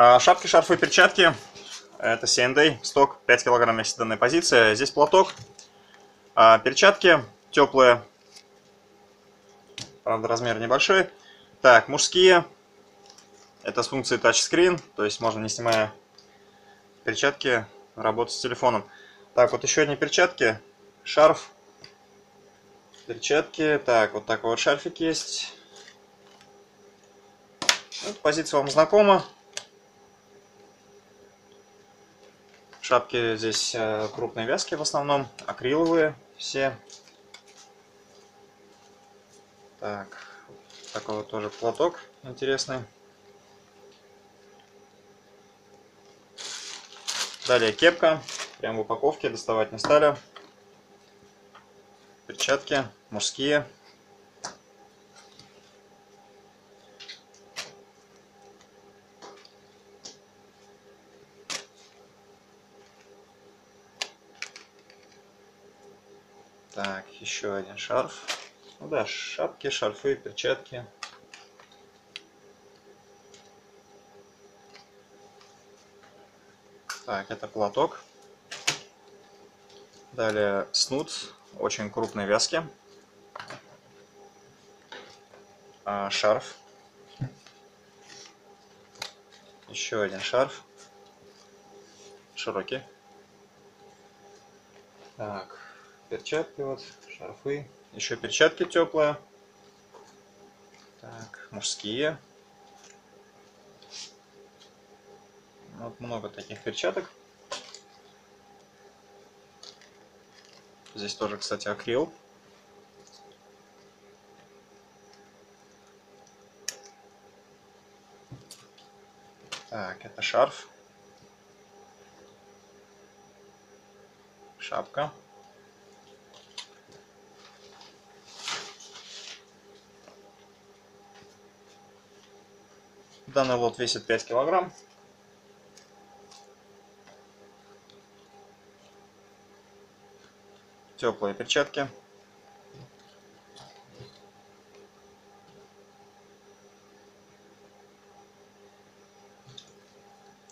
А, Шапки, шарфы, перчатки. Это CND, сток 5 килограмм весит данная позиция. Здесь платок. А, Перчатки теплые. Правда, размер небольшой. Так, мужские. Это с функцией тачскрин. То есть можно, не снимая перчатки, работать с телефоном. Так, вот еще одни перчатки. Шарф. Перчатки. Так, вот такой вот шарфик есть. Эта позиция вам знакома. Шапки здесь э, крупные вязки в основном, акриловые все. Так, такой вот тоже платок интересный. Далее кепка, прям в упаковке, доставать не стали. Перчатки мужские. Так, еще один шарф. Ну да, шапки, шарфы, перчатки. Так, это платок. Далее снуд, очень крупной вязки. А, шарф. Еще один шарф. Широкий. Так, перчатки вот, шарфы. Еще перчатки теплые. Так, мужские. Вот много таких перчаток. Здесь тоже, кстати, акрил. Так, это шарф. Шапка. Данный лот весит 5 килограмм. Теплые перчатки.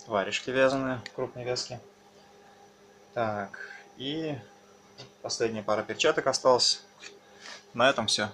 Варежки вязаные, крупные вязки. Так, и последняя пара перчаток осталась. На этом все.